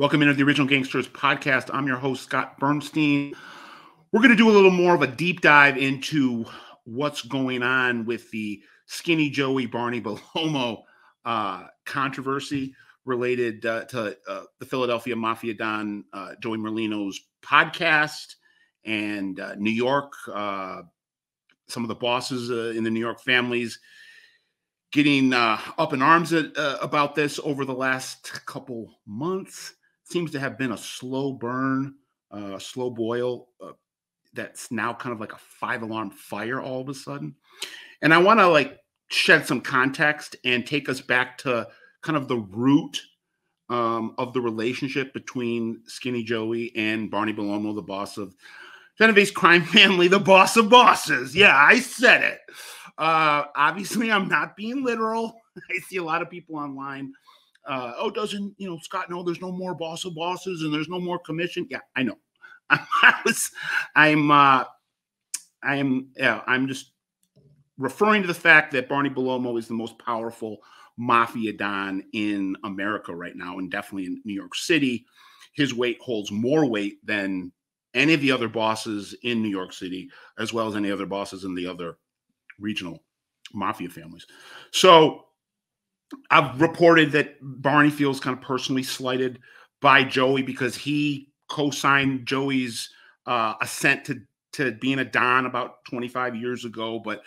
Welcome into the Original Gangsters podcast. I'm your host, Scott Burnstein. We're going to do a little more of a deep dive into what's going on with the Skinny Joey Barney Bellomo uh, controversy related uh, to uh, the Philadelphia Mafia Don uh, Joey Merlino's podcast and uh, New York. Uh, some of the bosses in the New York families getting up in arms at, about this over the last couple months seems to have been a slow burn, uh, slow boil uh, that's now kind of like a five alarm fire all of a sudden. And I want to like shed some context and take us back to kind of the root um, of the relationship between Skinny Joey and Barney Bellomo, the boss of Genovese crime family, the boss of bosses. Yeah, I said it. Uh, obviously, I'm not being literal. I see a lot of people online uh, oh, doesn't you know Scott know there's no more boss of bosses and there's no more commission? Yeah, I know. I was, I'm, uh, I'm, yeah, I'm just referring to the fact that Barney Bellomo is the most powerful mafia don in America right now, and definitely in New York City. His weight holds more weight than any of the other bosses in New York City, as well as any other bosses in the other regional mafia families. So I've reported that Barney feels kind of personally slighted by Joey because he co-signed Joey's uh, ascent to to being a Don about 25 years ago. But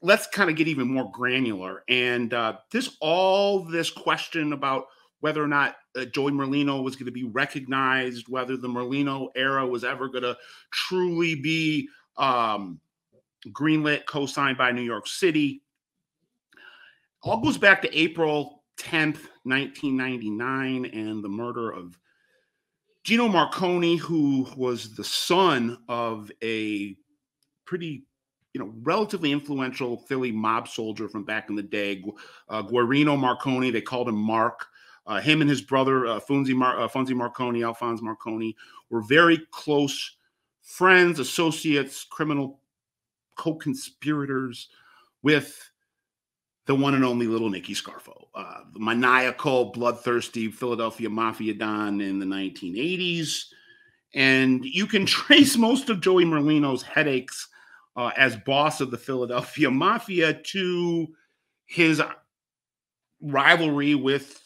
let's kind of get even more granular. And uh, this all this question about whether or not uh, Joey Merlino was going to be recognized, whether the Merlino era was ever going to truly be um, greenlit, co-signed by New York City all goes back to April 10th, 1999, and the murder of Gino Marconi, who was the son of a pretty, you know, relatively influential Philly mob soldier from back in the day, uh, Guerino Marconi. They called him Mark. Uh, him and his brother, uh, Funzi, Mar- uh, Funzi Marconi, Alphonse Marconi, were very close friends, associates, criminal co conspirators with the one and only little Nicky Scarfo, uh, the maniacal, bloodthirsty Philadelphia mafia don in the 1980s. And you can trace most of Joey Merlino's headaches uh, as boss of the Philadelphia mafia to his rivalry with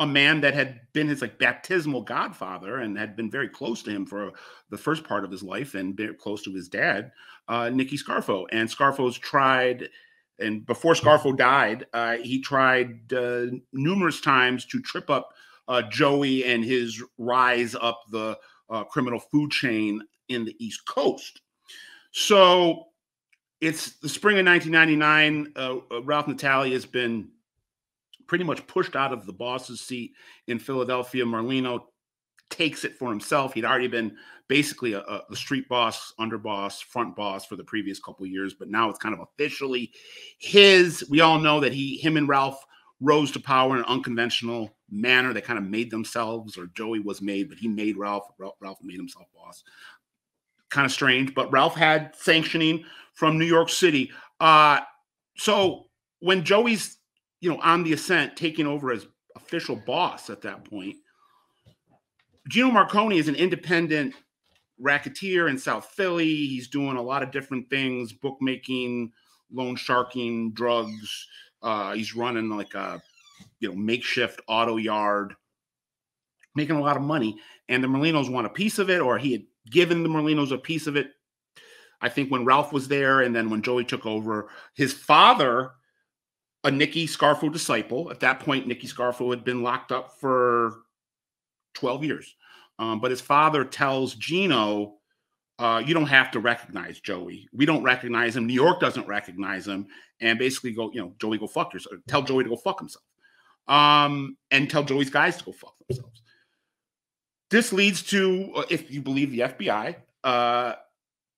a man that had been his like baptismal godfather and had been very close to him for the first part of his life and very close to his dad, uh, Nicky Scarfo. And Scarfo's tried and before Scarfo died, uh, he tried uh, numerous times to trip up uh, Joey and his rise up the uh, criminal food chain in the East Coast. So it's the spring of 1999. Uh, uh, Ralph Natale has been pretty much pushed out of the boss's seat in Philadelphia. Merlino takes it for himself. He'd already been basically a, a, street boss, underboss, front boss for the previous couple years, but now it's kind of officially his. We all know that he, him, and Ralph rose to power in an unconventional manner. They kind of made themselves, or Joey was made, but he made Ralph. Ralph, Ralph made himself boss. Kind of strange, but Ralph had sanctioning from New York City. Uh, so when Joey's, you know, on the ascent, taking over as official boss at that point, Gino Marconi is an independent racketeer in South Philly. He's doing a lot of different things, bookmaking, loan sharking, drugs. Uh, he's running like a you know makeshift auto yard, making a lot of money. And the Merlinos want a piece of it, or he had given the Merlinos a piece of it. I think when Ralph was there, and then when Joey took over, his father, a Nicky Scarfo disciple, at that point, Nicky Scarfo had been locked up for 12 years. Um, but his father tells Gino, uh, you don't have to recognize Joey. We don't recognize him. New York doesn't recognize him. And basically go, you know, Joey, go fuck yourself. Tell Joey to go fuck himself. Um, and tell Joey's guys to go fuck themselves. This leads to, uh, if you believe the FBI, uh,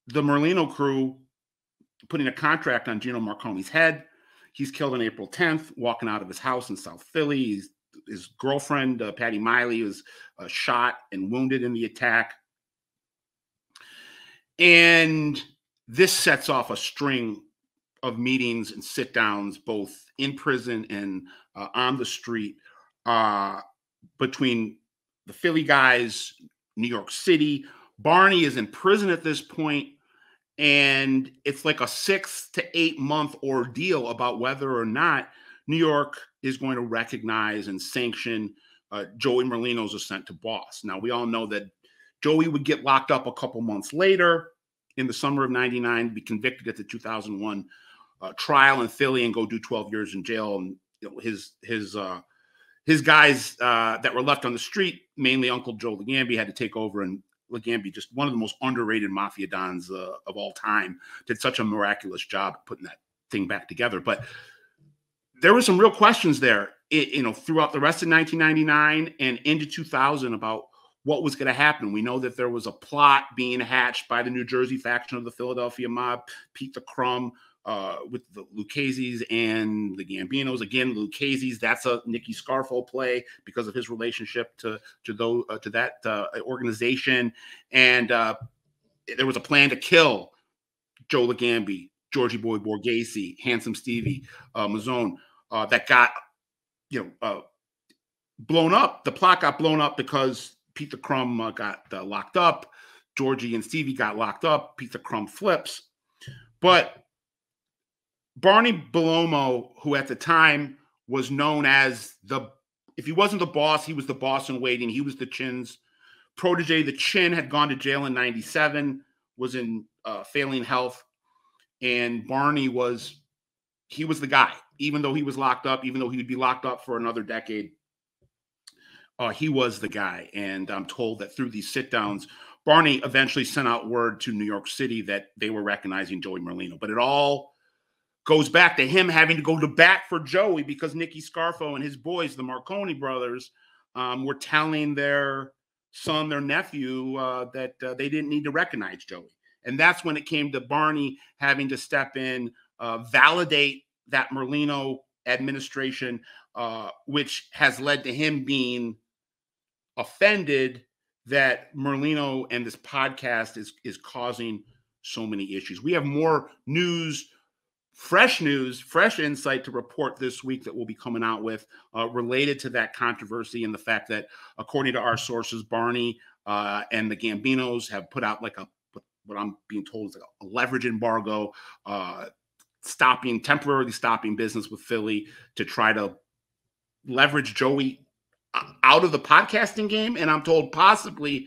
the Merlino crew putting a contract on Gino Marconi's head. He's killed on April 10th, walking out of his house in South Philly. He's his girlfriend uh, Patty Miley was uh, shot and wounded in the attack, and this sets off a string of meetings and sit downs, both in prison and uh, on the street, uh, between the Philly guys, New York City. Barney is in prison at this point, and it's like a six to eight month ordeal about whether or not New York is going to recognize and sanction uh, Joey Merlino's ascent to boss. Now, we all know that Joey would get locked up a couple months later in the summer of 99, be convicted at the 2001 uh, trial in Philly and go do 12 years in jail. And you know, his his uh, his guys uh, that were left on the street, mainly Uncle Joe Ligambi, had to take over. And Ligambi, just one of the most underrated mafia dons uh, of all time, did such a miraculous job putting that thing back together. But there were some real questions there, it, you know, throughout the rest of 1999 and into 2000 about what was going to happen. We know that there was a plot being hatched by the New Jersey faction of the Philadelphia mob, Pete the Crumb, uh, with the Lucchese's and the Gambinos. Again, Lucchese's that's a Nicky Scarfo play because of his relationship to to those uh, to that uh, organization. And uh, there was a plan to kill Joe Ligambi, Georgie Boy Borgesi, Handsome Stevie, uh, Mazzone, uh, that got you know uh, blown up. The plot got blown up because Pete the Crumb uh, got uh, locked up. Georgie and Stevie got locked up. Pete the Crumb flips, but Barney Bellomo, who at the time was known as the, if he wasn't the boss, he was the boss in waiting. He was the Chin's protege. The Chin had gone to jail in 97, was in uh, failing health. And Barney was, he was the guy, even though he was locked up, even though he would be locked up for another decade. Uh, he was the guy. And I'm told that through these sit downs, Barney eventually sent out word to New York City that they were recognizing Joey Merlino. But it all goes back to him having to go to bat for Joey because Nicky Scarfo and his boys, the Marconi brothers, um, were telling their son, their nephew, uh, that uh, they didn't need to recognize Joey. And that's when it came to Barney having to step in, uh, validate that Merlino administration, uh, which has led to him being offended that Merlino and this podcast is is causing so many issues. We have more news fresh news, fresh insight to report this week that we'll be coming out with uh, related to that controversy and the fact that, according to our sources, Barney uh, and the Gambinos have put out like a what I'm being told is like a leverage embargo, uh, stopping temporarily stopping business with Philly to try to leverage Joey uh, out of the podcasting game, and I'm told possibly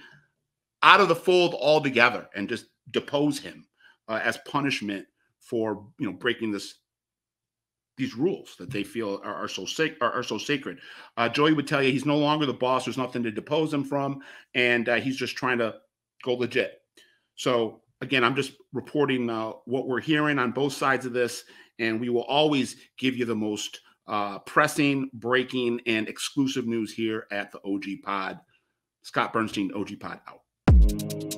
out of the fold altogether, and just depose him uh, as punishment for you know breaking this these rules that they feel are, are so sick are, are, so sacred. Uh, Joey would tell you he's no longer the boss. There's nothing to depose him from, and uh, he's just trying to go legit. So again, I'm just reporting uh, what we're hearing on both sides of this, and we will always give you the most uh, pressing, breaking, and exclusive news here at the OG Pod. Scott Burnstein, OG Pod out.